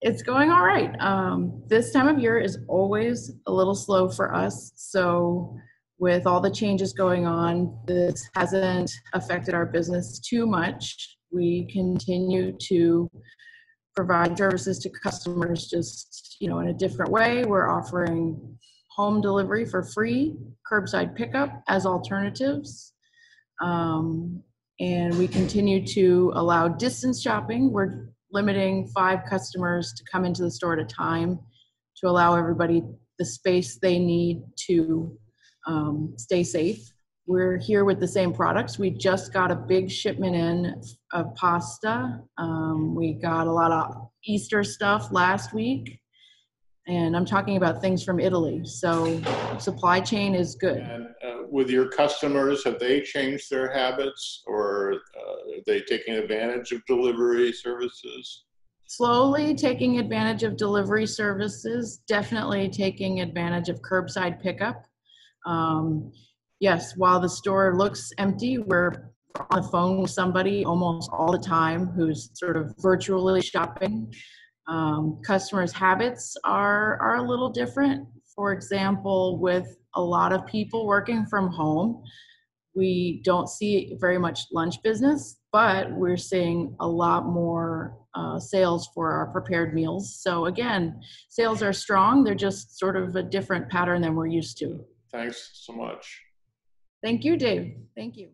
It's going all right. Um, this time of year is always a little slow for us. So, with all the changes going on, this hasn't affected our business too much. We continue to provide services to customers just you know in a different way. We're offering home delivery for free, curbside pickup as alternatives. Um, and we continue to allow distance shopping. We're limiting five customers to come into the store at a time to allow everybody the space they need to um, stay safe. We're here with the same products. We just got a big shipment in of pasta. Um, we got a lot of Easter stuff last week. And I'm talking about things from Italy. So supply chain is good. And uh, with your customers, have they changed their habits or are they taking advantage of delivery services? slowly taking advantage of delivery services, definitely taking advantage of curbside pickup. Um, yes, while the store looks empty, we're on the phone with somebody almost all the time who's sort of virtually shopping. Um, customers' habits are, are a little different. For example, with a lot of people working from home, we don't see very much lunch business, but we're seeing a lot more uh, sales for our prepared meals. So again, sales are strong. They're just sort of a different pattern than we're used to. Thanks so much. Thank you, Dave. Thank you.